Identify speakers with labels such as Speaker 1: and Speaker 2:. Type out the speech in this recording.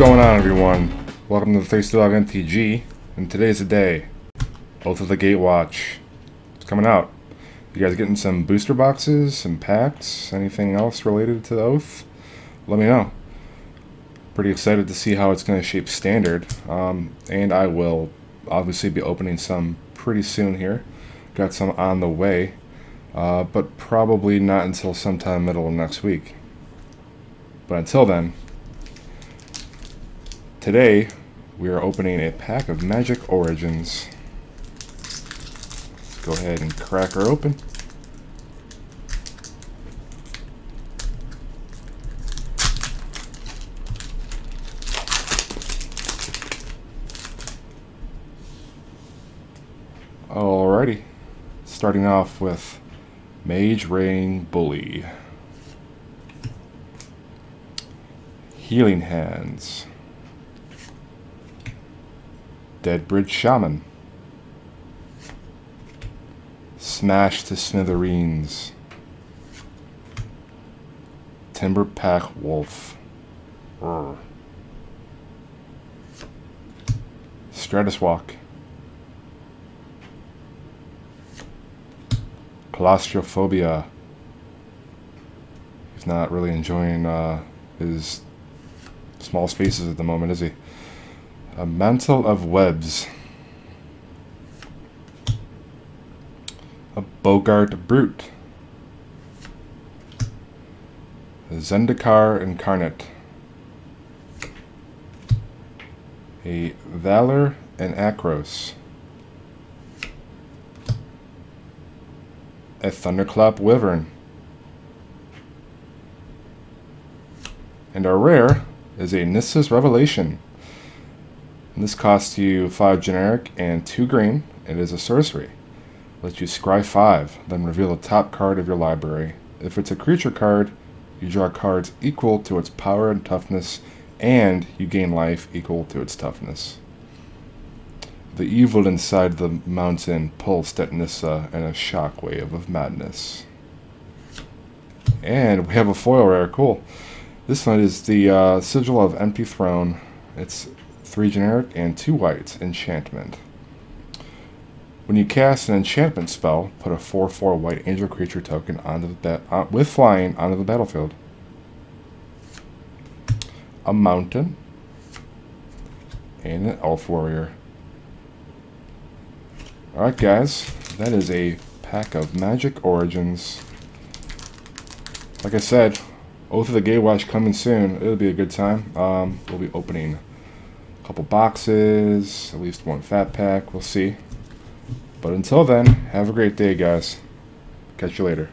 Speaker 1: going on, everyone? Welcome to the Thirsty Dog MTG, and today's the day. Oath of the Gatewatch. It's coming out. You guys getting some booster boxes, some packs, anything else related to the Oath? Let me know. Pretty excited to see how it's going to shape Standard, um, and I will obviously be opening some pretty soon here. Got some on the way, uh, but probably not until sometime middle of next week. But until then, Today, we are opening a pack of Magic Origins. Let's go ahead and crack her open. Alrighty, starting off with Mage-Ring Bully. Healing Hands. Deadbridge Shaman. Smash to Smithereens. Timberpack Wolf. Urgh. Stratus Walk. Claustrophobia. He's not really enjoying uh, his small spaces at the moment, is he? A mantle of webs. A Boggart Brute. A Zendikar Incarnate. A Valor in Akros. A Thunderclap Wyvern. And our rare is a Nissa's Revelation. And this costs you 5 generic and 2 green. It is a sorcery. Let you scry 5, then reveal the top card of your library. If it's a creature card, you draw cards equal to its power and toughness, and you gain life equal to its toughness. The evil inside the mountain pulsed at Nissa in a shockwave of madness. And we have a foil rare, cool. This one is the uh, Sigil of Empty Throne. It's 3 generic, and 2 white enchantment. When you cast an enchantment spell, put a 4-4 white angel creature token onto the uh, with flying onto the battlefield. A mountain and an elf warrior. Alright guys, that is a pack of Magic Origins. Like I said, Oath of the Gatewatch coming soon. It'll be a good time. Um, we'll be opening couple boxes, at least one fat pack, we'll see. But until then, have a great day, guys. Catch you later.